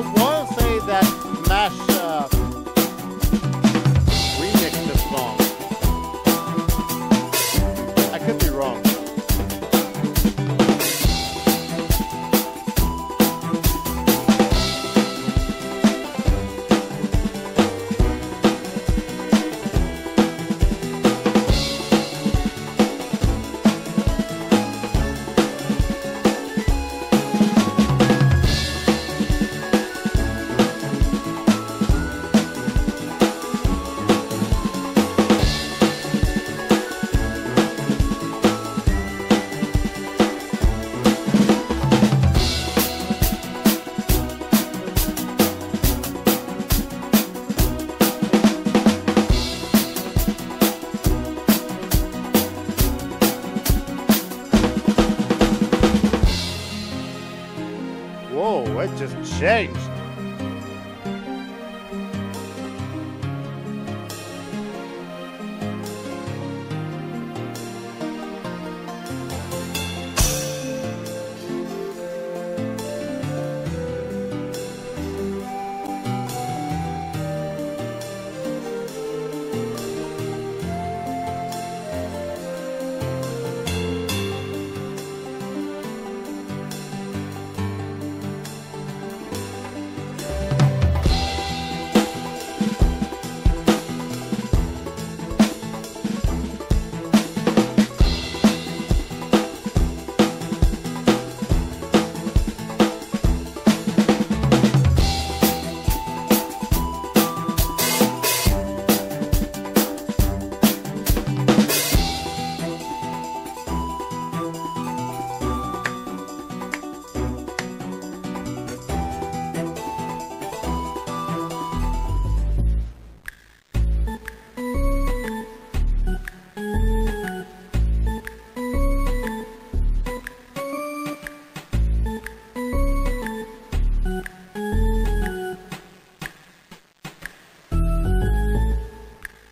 one. it just changed.